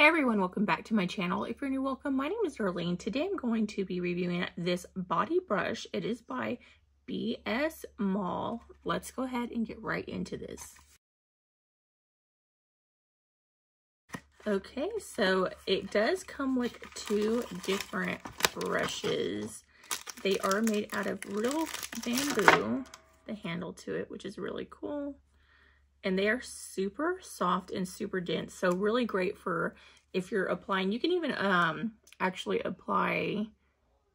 Hey everyone, welcome back to my channel. If you're new, welcome. My name is Darlene. Today I'm going to be reviewing this body brush. It is by BS Mall. Let's go ahead and get right into this. Okay, so it does come with two different brushes. They are made out of real bamboo, the handle to it, which is really cool and they are super soft and super dense. So really great for if you're applying. You can even um, actually apply,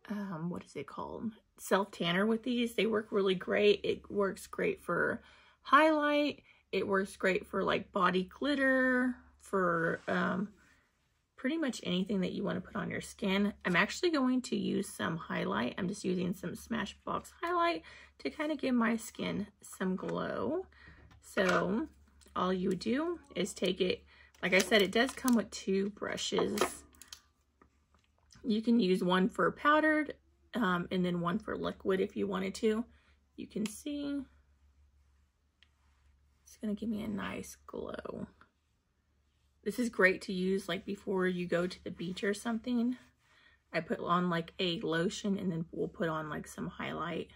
um, what is it called? Self-tanner with these. They work really great. It works great for highlight. It works great for like body glitter, for um, pretty much anything that you want to put on your skin. I'm actually going to use some highlight. I'm just using some Smashbox highlight to kind of give my skin some glow. So all you do is take it, like I said, it does come with two brushes. You can use one for powdered um, and then one for liquid if you wanted to. You can see it's going to give me a nice glow. This is great to use like before you go to the beach or something. I put on like a lotion and then we'll put on like some highlight.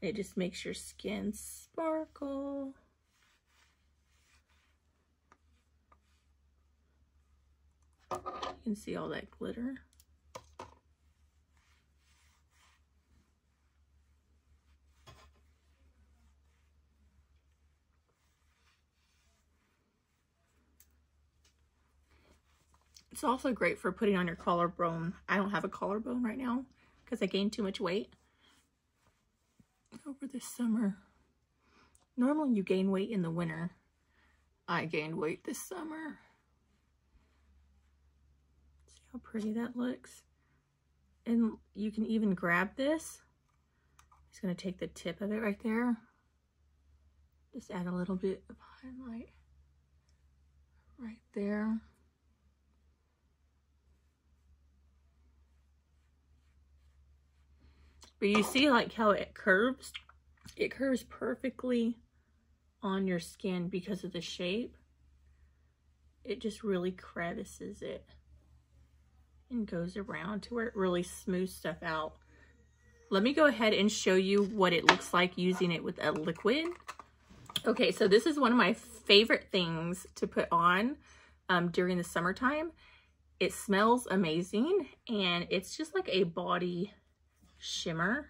It just makes your skin sparkle. You can see all that glitter. It's also great for putting on your collarbone. I don't have a collarbone right now because I gained too much weight over this summer. Normally you gain weight in the winter. I gained weight this summer how pretty that looks. And you can even grab this. Just going to take the tip of it right there. Just add a little bit of highlight right there. But you see like how it curves? It curves perfectly on your skin because of the shape. It just really crevices it and goes around to where it really smooths stuff out. Let me go ahead and show you what it looks like using it with a liquid. Okay, so this is one of my favorite things to put on um, during the summertime. It smells amazing and it's just like a body shimmer,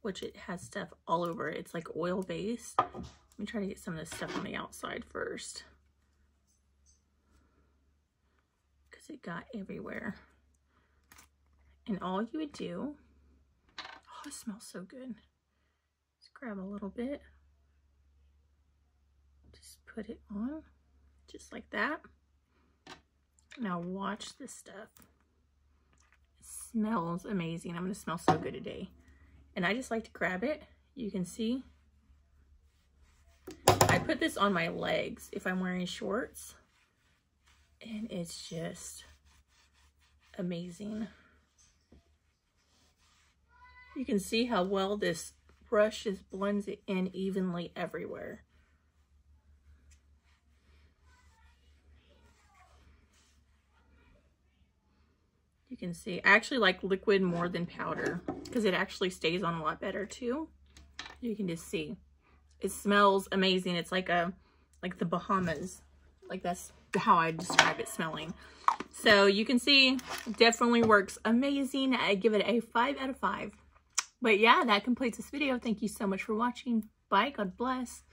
which it has stuff all over it. It's like oil based. Let me try to get some of this stuff on the outside first. because it got everywhere. And all you would do, oh, it smells so good. Just grab a little bit. Just put it on, just like that. Now watch this stuff. It smells amazing. I'm to smell so good today. And I just like to grab it. You can see. I put this on my legs if I'm wearing shorts and it's just amazing. You can see how well this brush just blends it in evenly everywhere. You can see, I actually like liquid more than powder because it actually stays on a lot better too. You can just see. It smells amazing. It's like a, like the Bahamas. Like that's how I describe it smelling. So you can see definitely works amazing. I give it a 5 out of 5. But yeah, that completes this video. Thank you so much for watching. Bye. God bless.